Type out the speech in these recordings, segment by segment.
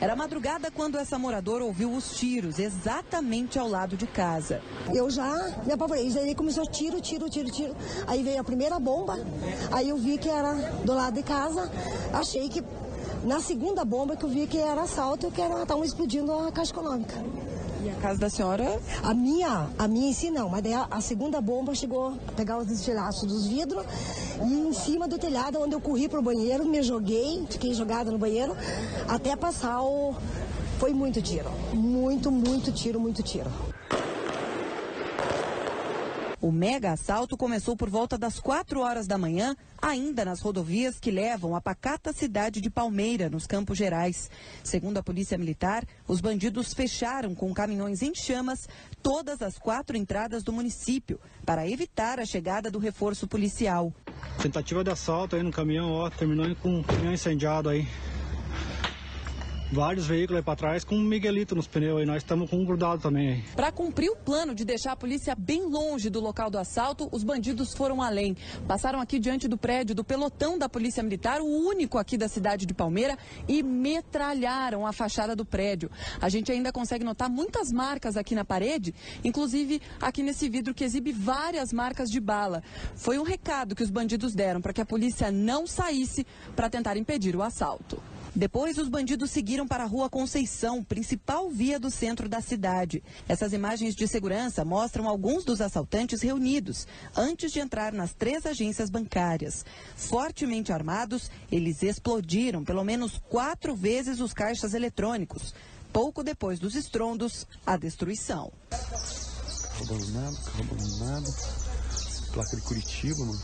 Era madrugada quando essa moradora ouviu os tiros exatamente ao lado de casa. Eu já me apavorei. Aí começou tiro, tiro, tiro, tiro. Aí veio a primeira bomba. Aí eu vi que era do lado de casa. Achei que na segunda bomba que eu vi que era assalto, que estavam explodindo a Caixa Econômica. E a casa da senhora? A minha, a minha em si não, mas daí a, a segunda bomba chegou a pegar os estilhaços dos vidros e em cima do telhado, onde eu corri pro banheiro, me joguei, fiquei jogada no banheiro, até passar o. Foi muito tiro. Muito, muito tiro, muito tiro. O mega assalto começou por volta das 4 horas da manhã, ainda nas rodovias que levam à pacata cidade de Palmeira, nos Campos Gerais. Segundo a Polícia Militar, os bandidos fecharam com caminhões em chamas todas as quatro entradas do município para evitar a chegada do reforço policial. Tentativa de assalto aí no caminhão, ó, terminou com um caminhão incendiado aí vários veículos aí para trás com um Miguelito nos pneus e nós estamos com um grudado também. Para cumprir o plano de deixar a polícia bem longe do local do assalto, os bandidos foram além. Passaram aqui diante do prédio do pelotão da Polícia Militar, o único aqui da cidade de Palmeira, e metralharam a fachada do prédio. A gente ainda consegue notar muitas marcas aqui na parede, inclusive aqui nesse vidro que exibe várias marcas de bala. Foi um recado que os bandidos deram para que a polícia não saísse para tentar impedir o assalto. Depois, os bandidos seguiram para a Rua Conceição, principal via do centro da cidade. Essas imagens de segurança mostram alguns dos assaltantes reunidos antes de entrar nas três agências bancárias. Fortemente armados, eles explodiram pelo menos quatro vezes os caixas eletrônicos. Pouco depois dos estrondos, a destruição. Roubando nada, roubando nada. Placa de Curitiba, mano.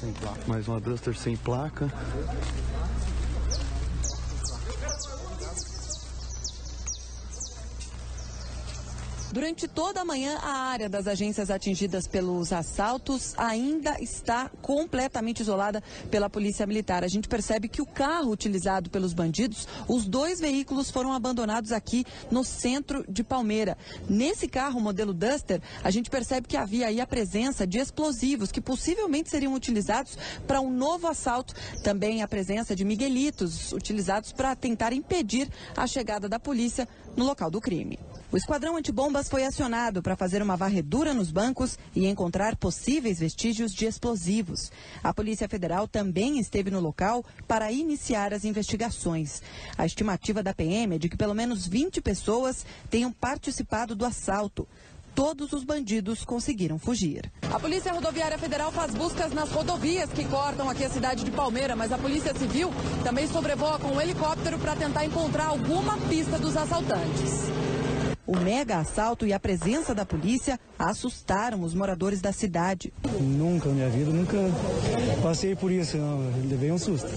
Sem placa. Mais uma Duster sem placa. Durante toda a manhã, a área das agências atingidas pelos assaltos ainda está completamente isolada pela Polícia Militar. A gente percebe que o carro utilizado pelos bandidos, os dois veículos foram abandonados aqui no centro de Palmeira. Nesse carro, modelo Duster, a gente percebe que havia aí a presença de explosivos que possivelmente seriam utilizados para um novo assalto. Também a presença de miguelitos utilizados para tentar impedir a chegada da polícia no local do crime. O esquadrão antibombas foi acionado para fazer uma varredura nos bancos e encontrar possíveis vestígios de explosivos. A Polícia Federal também esteve no local para iniciar as investigações. A estimativa da PM é de que pelo menos 20 pessoas tenham participado do assalto todos os bandidos conseguiram fugir. A Polícia Rodoviária Federal faz buscas nas rodovias que cortam aqui a cidade de Palmeira, mas a Polícia Civil também sobrevoa com um helicóptero para tentar encontrar alguma pista dos assaltantes. O mega assalto e a presença da polícia assustaram os moradores da cidade. Nunca na minha vida, nunca passei por isso, não. Levei um susto.